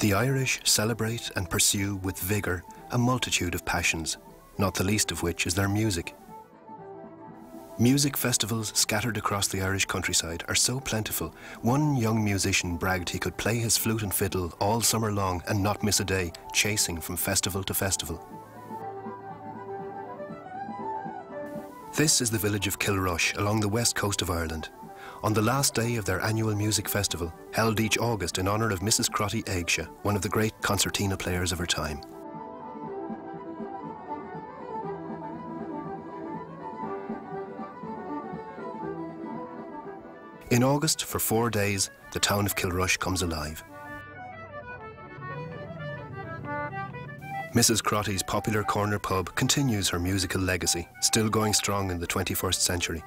The Irish celebrate and pursue with vigour a multitude of passions, not the least of which is their music. Music festivals scattered across the Irish countryside are so plentiful, one young musician bragged he could play his flute and fiddle all summer long and not miss a day, chasing from festival to festival. This is the village of Kilrush along the west coast of Ireland. On the last day of their annual music festival, held each August in honour of Mrs. Crotty Aigsha, one of the great concertina players of her time. In August, for four days, the town of Kilrush comes alive. Mrs. Crotty's popular corner pub continues her musical legacy, still going strong in the 21st century.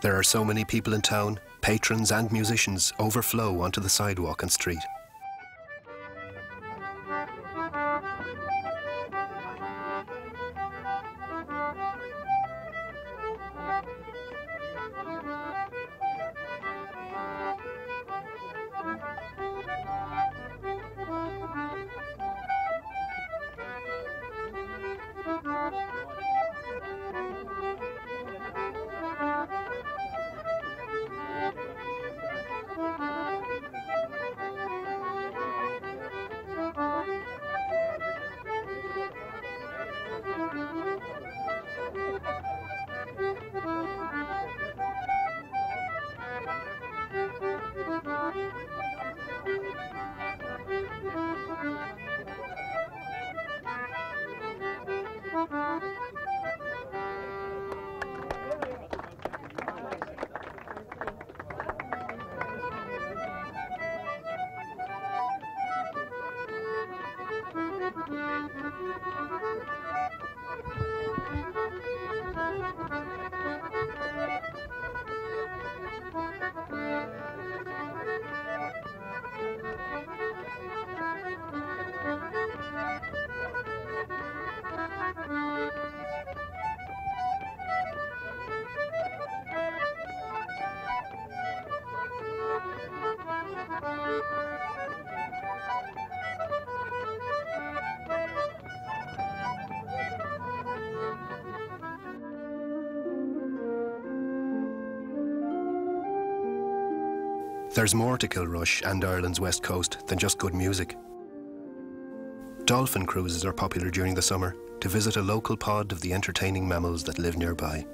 There are so many people in town, patrons and musicians overflow onto the sidewalk and street. There's more to Kilrush and Ireland's west coast than just good music. Dolphin cruises are popular during the summer to visit a local pod of the entertaining mammals that live nearby.